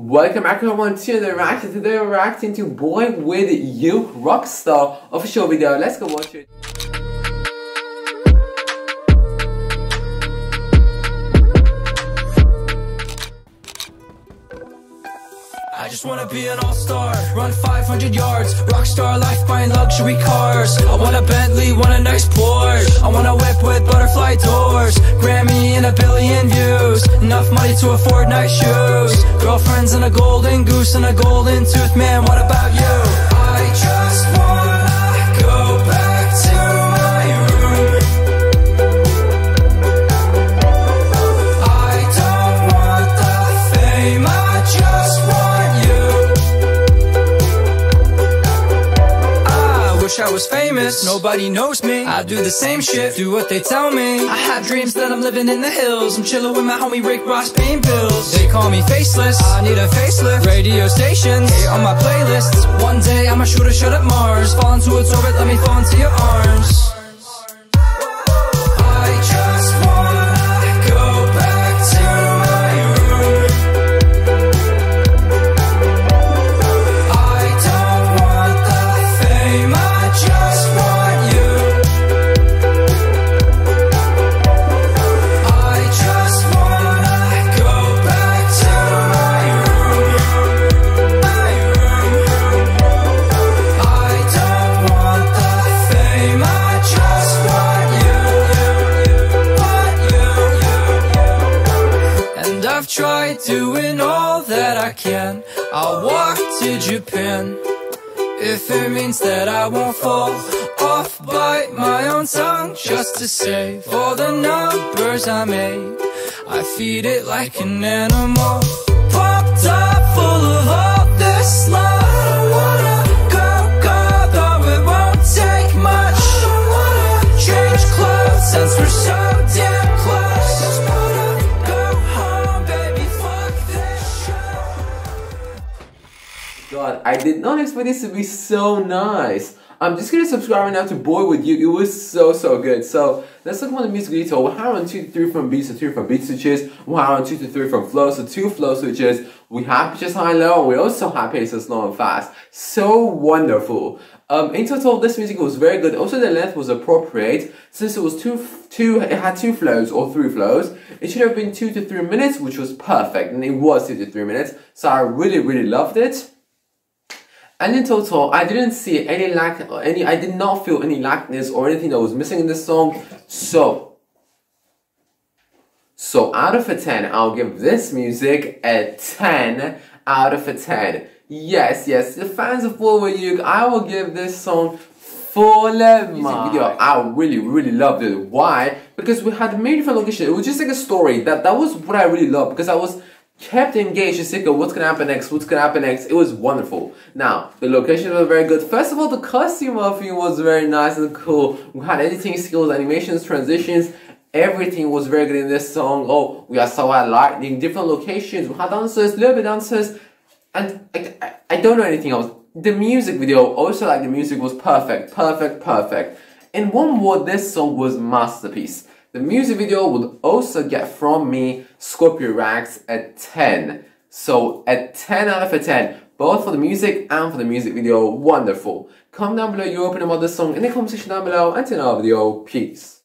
Welcome back everyone to the reaction. Today we're reacting to BoyWithUke Rockstar official video. Let's go watch it. I just wanna be an all-star Run 500 yards Rockstar life buying luxury cars I want a Bentley, want a nice Porsche I want a whip with butterfly doors Grammy and a billion views Enough money to afford nice shoes And a golden goose and a golden tooth Man, what about you? I was famous, nobody knows me. I do the same shit, do what they tell me. I have dreams that I'm living in the hills. I'm chilling with my homie Rick Ross paying bills. They call me faceless, I need a facelift. Radio stations, hate on my playlists One day I'ma shoot a shot at Mars. Fall into its orbit, let me fall into your arms I've tried doing all that I can. I'll walk to Japan. If it means that I won't fall off, bite my own tongue just to save all the numbers I made. I feed it like an animal, pumped up, full of all this love. I don't wanna God, I did not expect this to be so nice. I'm just gonna subscribe right now to BoyWithUke. It was so, so good. So, let's look at the music detail. We have on 2 to 3 from beats to 3 from beat switches. We have on 2 to 3 from flows to 2 flow switches. We have pitches high and low. We also have paces slow and fast. So wonderful. Um, in total, this music was very good. Also, the length was appropriate since it was two, two, it had two flows or three flows. It should have been two to three minutes, which was perfect, and it was two to three minutes. So I really, really loved it. And in total, I didn't see any lack, any, I did not feel any lackness or anything that was missing in this song. So, so out of a 10, I'll give this music a 10 out of a 10. Yes, yes, the fans of With You, I will give this song full mark. video. I really, really loved it. Why? Because we had many different locations. It was just like a story. That that was what I really loved because I was kept engaged. Just thinking, what's gonna happen next? What's gonna happen next? It was wonderful. Now the locations were very good. First of all, the costume of it was very nice and cool. We had editing skills, animations, transitions. Everything was very good in this song. Oh, we saw had lightning, different locations. We had dancers, little bit dancers, and I, I, I don't know anything else. The music video, also like the music was perfect, perfect, perfect. In one word, this song was masterpiece. The music video would also get from me Scorpio Reacts a 10. So a 10 out of a 10, both for the music and for the music video, wonderful. Comment down below your opinion about this song in the comment section down below. Until our video, peace.